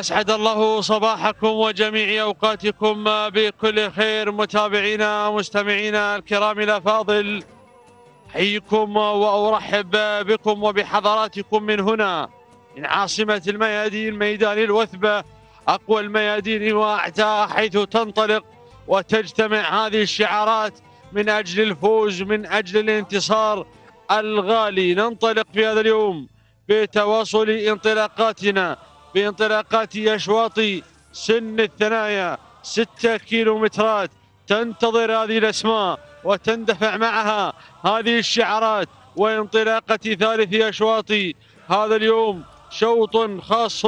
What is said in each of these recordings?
اسعد الله صباحكم وجميع أوقاتكم بكل خير متابعينا مستمعينا الكرام الافاضل احييكم وأرحب بكم وبحضراتكم من هنا من عاصمة الميادين ميدان الوثبه أقوى الميادين واعتاها حيث تنطلق وتجتمع هذه الشعارات من أجل الفوز من أجل الانتصار الغالي. ننطلق في هذا اليوم بتواصل انطلاقاتنا بانطلاقات أشواط سن الثنايا ستة كيلومترات. تنتظر هذه الأسماء وتندفع معها هذه الشعارات وانطلاقة ثالث أشواط هذا اليوم شوط خاص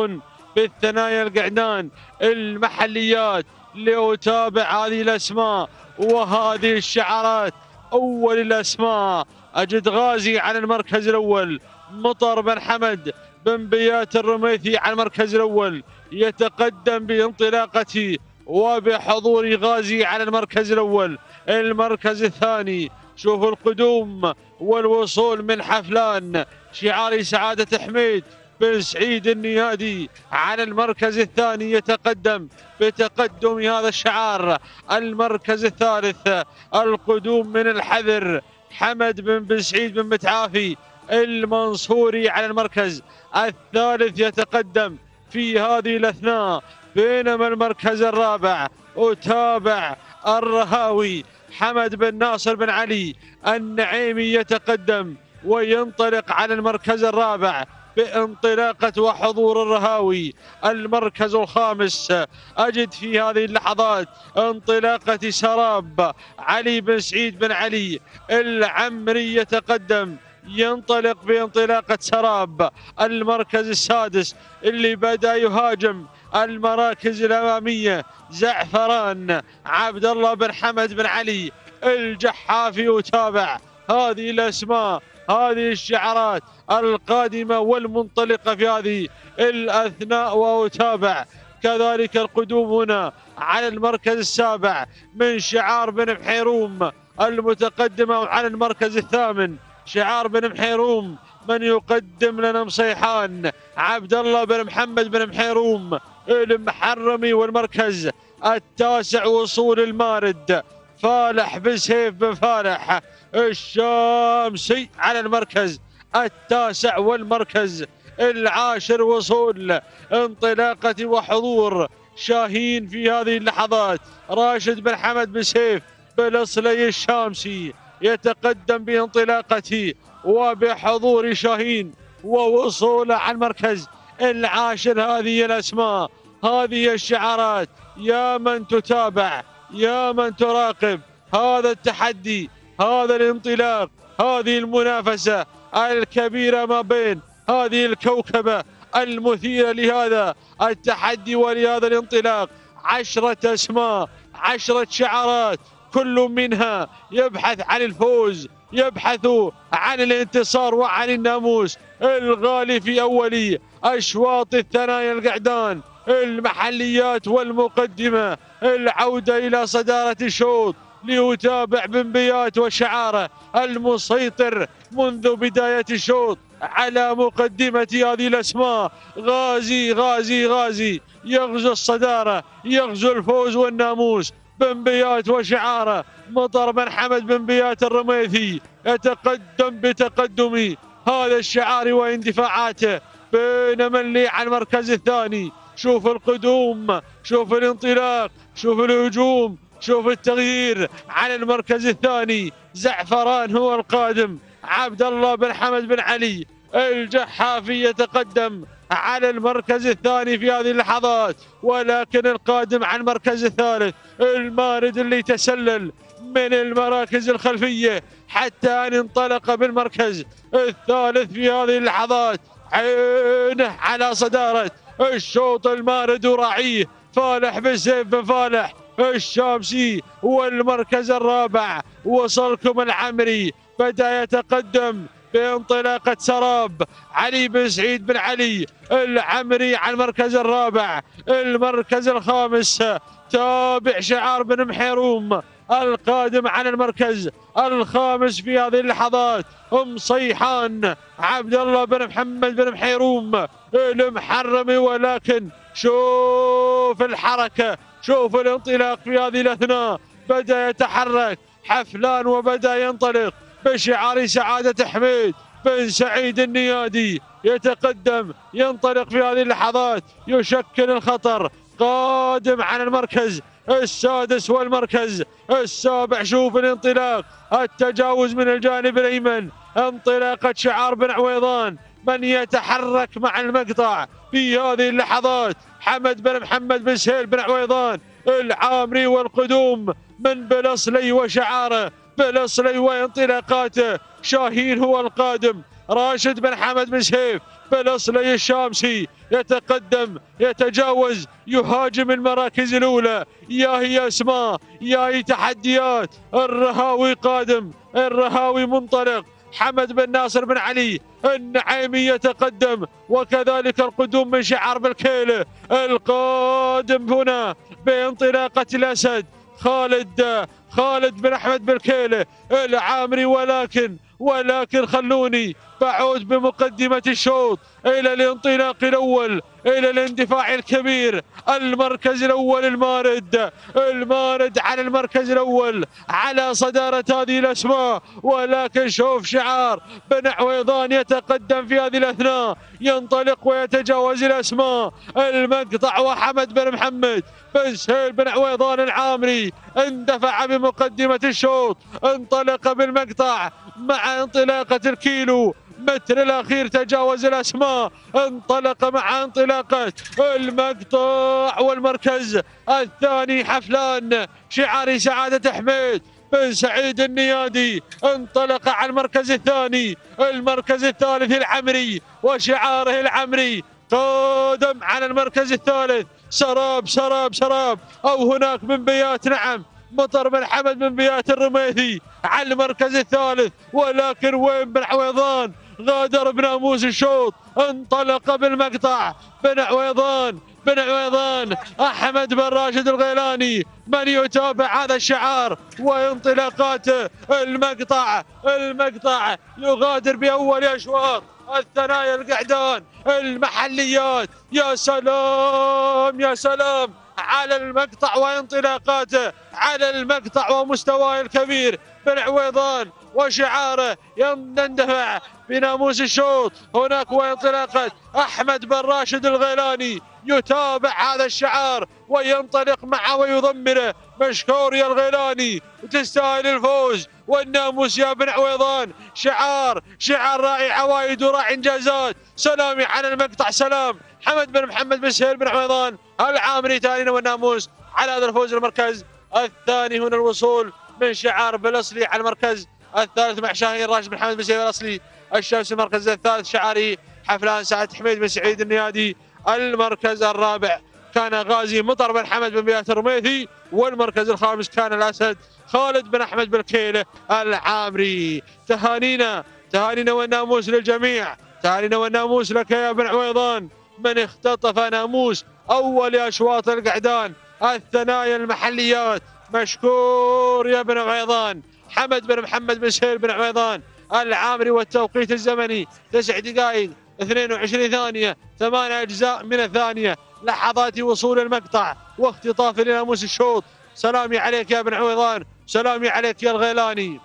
بالثنايا القعدان المحليات لأتابع هذه الأسماء وهذه الشعارات. أول الأسماء أجد غازي على المركز الأول مطر بن حمد. بن بيات الرميثي على المركز الأول يتقدم بانطلاقته وبحضور غازي على المركز الأول. المركز الثاني شوفوا القدوم والوصول من حفلان شعار سعادة حميد بن سعيد النيادي. على المركز الثاني يتقدم بتقدم هذا الشعار. المركز الثالث القدوم من الحذر حمد بن بن سعيد بن متعافي. المنصوري على المركز الثالث يتقدم في هذه الأثناء بينما المركز الرابع أتابع الرهاوي حمد بن ناصر بن علي النعيمي يتقدم وينطلق على المركز الرابع بانطلاقة وحضور الرهاوي. المركز الخامس أجد في هذه اللحظات انطلاقة سراب علي بن سعيد بن علي العمري يتقدم ينطلق بانطلاقة سراب المركز السادس اللي بدأ يهاجم المراكز الأمامية زعفران عبد الله بن حمد بن علي الجحافي وتابع. هذه الأسماء هذه الشعارات القادمة والمنطلقة في هذه الأثناء وأتابع. كذلك القدوم هنا على المركز السابع من شعار بن بحيروم المتقدمة على المركز الثامن شعار بن محيروم من يقدم لنا مصيحان. عبد الله بن محمد بن محيروم المحرمي والمركز التاسع وصول المارد. فالح بن سيف بن فالح الشامسي على المركز التاسع والمركز العاشر وصول. انطلاقة وحضور شاهين في هذه اللحظات. راشد بن حمد بن سيف بالأصلي الشامسي. يتقدم بانطلاقته وبحضور شاهين ووصوله على المركز العاشر. هذه الأسماء هذه الشعارات. يا من تتابع يا من تراقب. هذا التحدي هذا الانطلاق هذه المنافسة الكبيرة ما بين هذه الكوكبة المثيرة لهذا التحدي ولهذا الانطلاق. عشرة أسماء عشرة شعارات كل منها يبحث عن الفوز يبحث عن الانتصار وعن الناموس. الغالي في أول أشواط الثنايا القعدان المحليات والمقدمة العودة إلى صدارة الشوط ليتابع بنبيات وشعاره المسيطر منذ بداية الشوط على مقدمة هذه الأسماء. غازي غازي غازي يغزو الصدارة يغزو الفوز والناموس. بن بيات وشعاره مطر بن حمد بن بيات الرميثي يتقدم بتقدم هذا الشعار واندفاعاته بينما اللي على المركز الثاني. شوف القدوم شوف الانطلاق شوف الهجوم شوف التغيير على المركز الثاني. زعفران هو القادم عبد الله بن حمد بن علي الجحافي يتقدم. على المركز الثاني في هذه اللحظات ولكن القادم على المركز الثالث المارد اللي تسلل من المراكز الخلفية حتى أن انطلق بالمركز الثالث في هذه اللحظات. عينه على صدارة الشوط المارد وراعيه فالح بن سيف بن فالح الشامسي والمركز الرابع وصلكم العمري بدأ يتقدم بانطلاقة سراب. علي بن سعيد بن علي العمري على المركز الرابع. المركز الخامس تابع شعار بن محيروم القادم عن المركز الخامس في هذه اللحظات. أم صيحان عبد الله بن محمد بن محيروم المحرمي ولكن شوف الحركة شوف الانطلاق في هذه الأثناء. بدأ يتحرك حفلان وبدأ ينطلق. بشعار سعادة حميد بن سعيد النيادي يتقدم ينطلق في هذه اللحظات يشكل الخطر قادم على المركز السادس والمركز السابع. شوف الانطلاق التجاوز من الجانب الأيمن انطلاقة شعار بن عويضان من يتحرك مع المقطع في هذه اللحظات؟ حمد بن محمد بن سهيل بن عويضان العامري والقدوم من بلصلي وشعاره. بلصلي وانطلاقاته شاهين هو القادم. راشد بن حمد بن سيف. بلصلي الشامسي يتقدم يتجاوز يهاجم المراكز الأولى. يا هي أسماء يا هي تحديات. الرهاوي قادم الرهاوي منطلق. حمد بن ناصر بن علي النعيمي يتقدم. وكذلك القدوم من شعار بالكيله القادم هنا بانطلاقة الأسد. خالد خالد بن أحمد بالكيله العامري ولكن ولكن خلوني بعود بمقدمة الشوط إلى الانطلاق الأول إلى الاندفاع الكبير المركز الأول المارد المارد على المركز الأول على صدارة هذه الأسماء. ولكن شوف شعار بن عويضان يتقدم في هذه الأثناء. ينطلق ويتجاوز الأسماء. المقطع وحمد بن محمد بن سهيل بن عويضان العامري اندفع بمقدمة الشوط. انطلق بالمقطع مع انطلاقة الكيلو. متر الأخير تجاوز الأسماء. انطلق مع انطلاقة المقطع والمركز الثاني حفلان. شعار سعادة حميد بن سعيد النيادي. انطلق على المركز الثاني المركز الثالث العمري وشعاره العمري. قادم على المركز الثالث. سراب سراب سراب. أو هناك من بيات نعم. مطر بن حمد بن بيات الرميثي على المركز الثالث. ولكن وين بن حويضان غادر بناموس الشوط. انطلق بالمقطع. بن عويضان بن عويضان أحمد بن راشد الغيلاني. من يتابع هذا الشعار؟ وانطلاقاته المقطع. المقطع يغادر بأول أشواط. الثنايا القعدان. المحليات. يا سلام يا سلام. على المقطع وانطلاقاته على المقطع ومستواه الكبير. بن عويضان وشعاره يندفع بناموس الشوط. هناك وانطلاقة. أحمد بن راشد الغيلاني يتابع هذا الشعار وينطلق معه ويضمره. مشكور يا الغيلاني وتستاهل الفوز. والناموس يا بن عويضان. شعار شعار راعي عوايد وراعي انجازات. سلامي على المقطع. سلام. حمد بن محمد بن سهيل بن عويضان. العامري تالينا والناموس على هذا الفوز المركز الثاني. هنا الوصول من شعار بالاصلي على المركز الثالث مع شاهين راشد بن حمد بن سهيل الأصلي. الشمس المركز الثالث شعاري حفلان سعد حميد بن سعيد النيادي. المركز الرابع كان غازي مطر بن حمد بن بيات الرميثي والمركز الخامس كان الأسد خالد بن أحمد بن كيله العامري. تهانينا تهانينا والناموس للجميع. تهانينا والناموس لك يا بن عويضان. من اختطف ناموس أول أشواط القعدان. الثنايا المحليات. مشكور يا بن عويضان. حمد بن محمد بن سهيل بن عويضان العامري والتوقيت الزمني تسع دقائق 22 ثانية ثمان أجزاء من الثانية. لحظات وصول المقطع واختطاف لناموس الشوط. سلامي عليك يا بن عويضان سلامي عليك يا الغيلاني.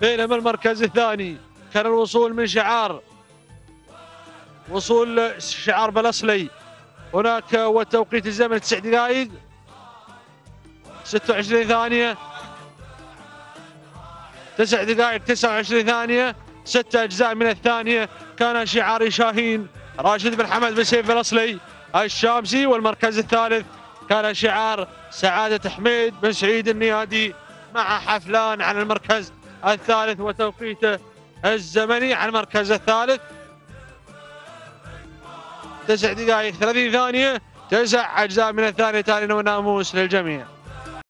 بينما المركز الثاني كان الوصول من شعار وصول شعار بلصلي. هناك والتوقيت الزمني تسع دقائق 26 ثانية. تسع دقائق 29 ثانية. ستة أجزاء من الثانية. كان شعار شاهين راشد بن حمد بن سيف الأصلي. الشامسي والمركز الثالث. كان شعار سعادة حميد بن سعيد النيادي مع حفلان على المركز الثالث وتوقيته الزمني على المركز الثالث. تسع دقائق 30 ثانية. تسع أجزاء من الثانية تالي وناموس للجميع.